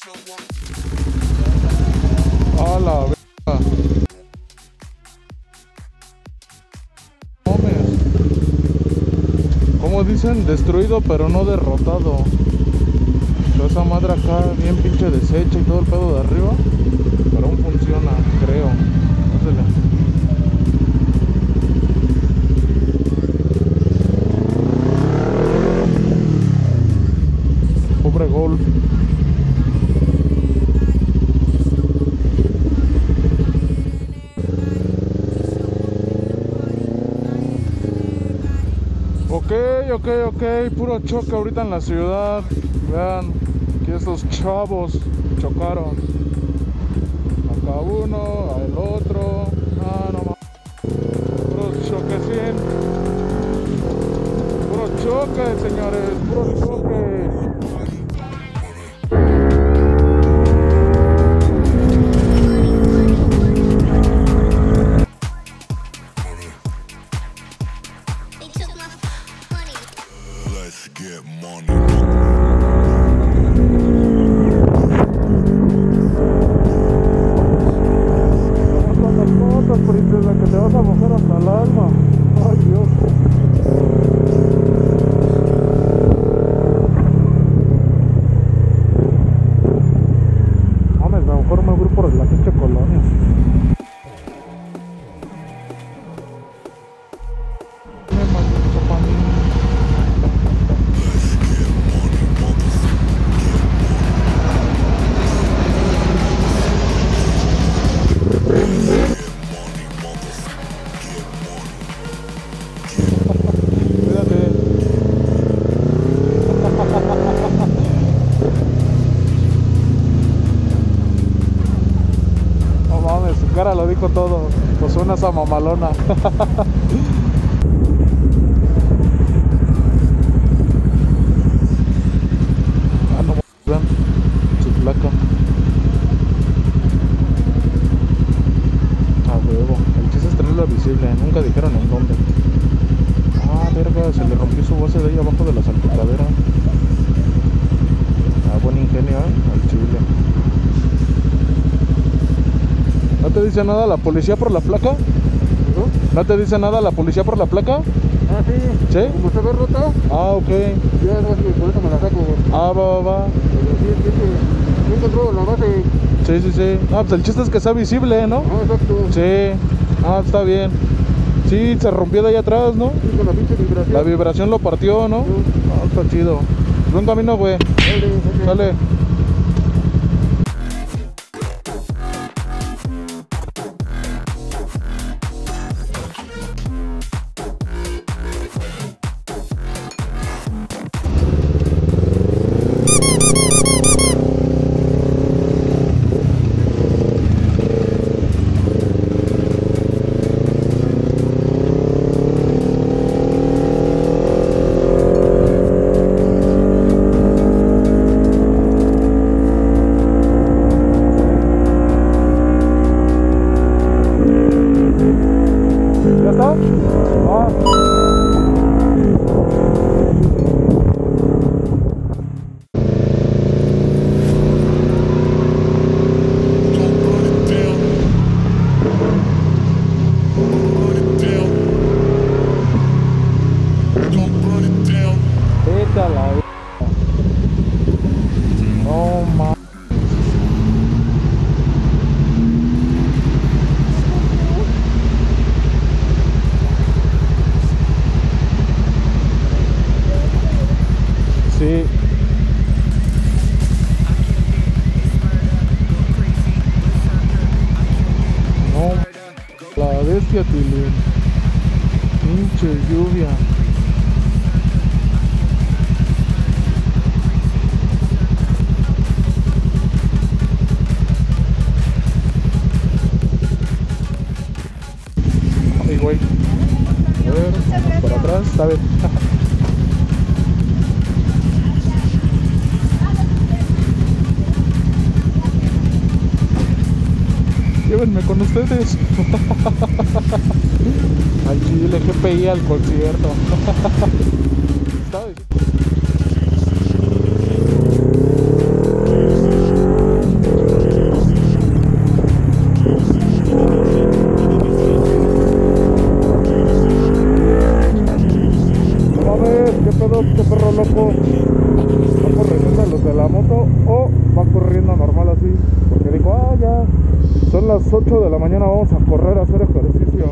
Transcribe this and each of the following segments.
A la verga. Como dicen, destruido pero no derrotado. Toda esa madre acá bien pinche deshecha y todo el pedo de arriba. Pero aún funciona, creo. Ok, ok, ok, puro choque ahorita en la ciudad. Vean, aquí estos chavos chocaron. Acá uno, el otro. Ah, no. Puro choque. Puro choque, señores. Una esa mamalona. ah, no su placa. A huevo. El chiste es tenerla visible. Nunca dijeron en dónde. Ah, verga, se le rompió su base de ahí abajo de la salpicadera. Ah, buen ingenio, ¿eh? Al chile. ¿No te dice nada la policía por la placa? ¿No te dice nada la policía por la placa? Ah, sí. ¿Sí? Como se ve rota, Ah, ok. ya no es que por eso me la saco. Ah, va, va, va. Sí, encontró la base. Sí, sí, sí. Ah, pues el chiste es que sea visible, ¿no? Ah, exacto. Sí. Ah, está bien. Sí, se rompió de ahí atrás, ¿no? Sí, con la pinche vibración. La vibración lo partió, ¿no? Ah, está chido. Buen camino, güey. Dale, dale. Sale. Vete a la. Sí. No, la bestia, Tilín. Pinche lluvia. Bien. Llévenme con ustedes. Al chile, GPI al concierto. Estaba todo este perro loco va corriendo a los de la moto o va corriendo normal así. Porque dijo, ah, ya, son las 8 de la mañana, vamos a correr a hacer ejercicio.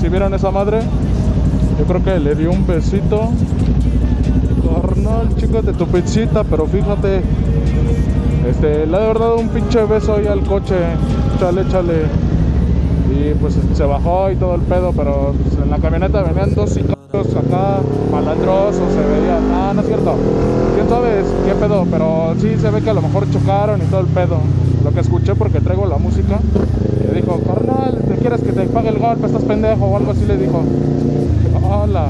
Si vieron esa madre, yo creo que le dio un besito. Carnal, chícate tu pizzita, pero fíjate, este, le ha de dado un pinche beso ahí al coche, chale, chale. Y pues se bajó y todo el pedo, pero pues, en la camioneta venían dos sicarios acá, malandrosos, se veía, ah, no es cierto. ¿Quién sabe qué pedo? Pero sí se ve que a lo mejor chocaron y todo el pedo. Lo que escuché porque traigo la música, le dijo, carnal, ¿te quieres que te pague el golpe? ¿Estás pendejo? O algo así le dijo. Hola,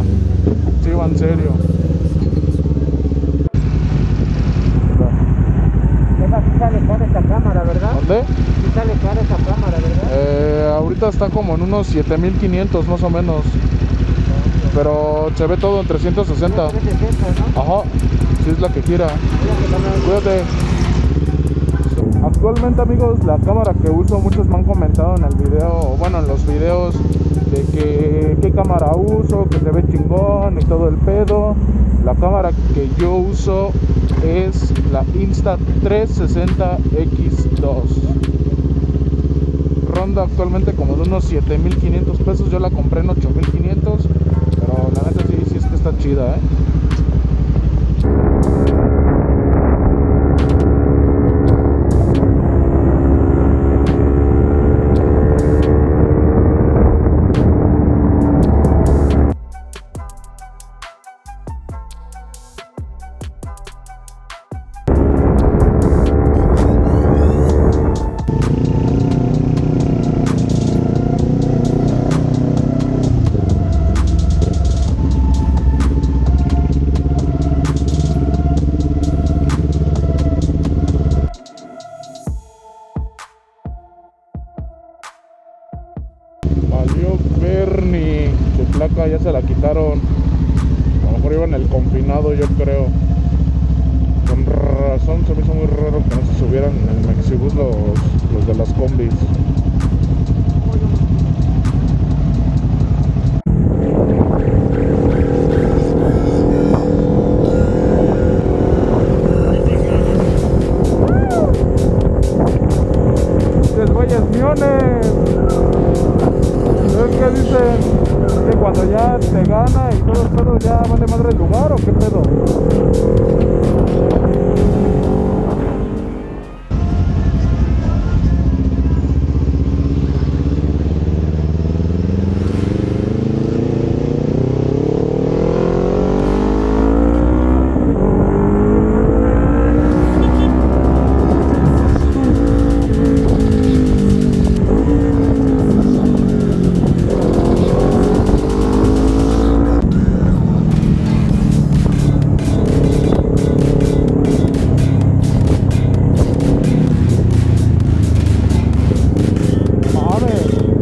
sí, va en serio. Sí sale cara esta cámara, ¿verdad? ¿Dónde? Sí sale cara esa cámara, ¿verdad? Eh, ahorita está como en unos 7500 más o menos. Pero se ve todo en 360. 360, ¿no? Ajá, sí es la que carnal. Cuídate. Actualmente amigos, la cámara que uso, muchos me han comentado en el video, en los videos, de que qué cámara uso, que se ve chingón y todo el pedo. La cámara que yo uso es la Insta360 X2. Ronda actualmente como de unos 7500 pesos, yo la compré en 8500, pero la neta sí, sí es que está chida, eh. Valió Bernie. Su placa ya se la quitaron. A lo mejor iba en el confinado, yo creo. Con razón se me hizo muy raro que no se subieran en el Mexibus los, los de las combis. ¿Sabes qué dicen? Que cuando ya te gana y todo el pedo ya vale madre el lugar o qué pedo?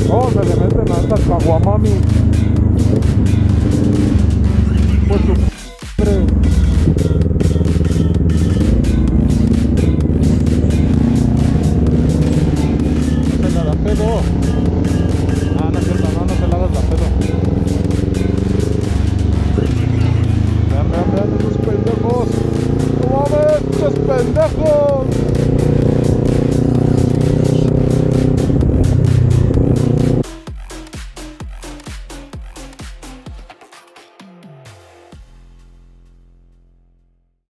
¿Cómo se le meten a esta caguamami? Pues su madre. Se la da pedo. Ah, no es cierto, no, no se la das la pedo. Vean, vean, vean, esos pendejos. ¡No mames, esos pendejos!